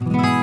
you